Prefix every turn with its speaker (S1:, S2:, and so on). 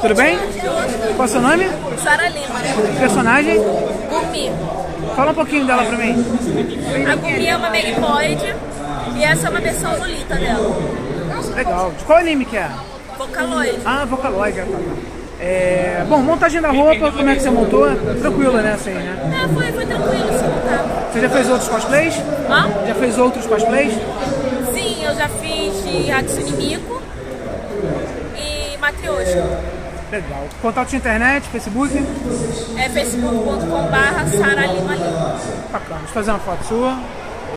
S1: Tudo bem? Qual é o seu nome?
S2: Sara Lima.
S1: Personagem?
S2: Gumi.
S1: Fala um pouquinho dela pra mim.
S2: A Gumi é uma Megaploid e essa é uma versão Lolita dela.
S1: Legal. De qual anime que é?
S2: Vocaloid.
S1: Ah, Vocaloid. tá, tá. É... Bom, montagem da roupa, como é que você montou? Tranquila, né? Assim, né?
S2: É, foi, foi tranquilo, sim, tá.
S1: Você já fez outros cosplays?
S2: Hã?
S1: Já fez outros cosplays?
S2: Sim, eu já fiz de Hatsune Miku e Matryoshka.
S1: Legal. Contato de internet, Facebook?
S2: É facebook.com.br Sara Lima Lima.
S1: Bacana. Deixa eu fazer uma foto sua.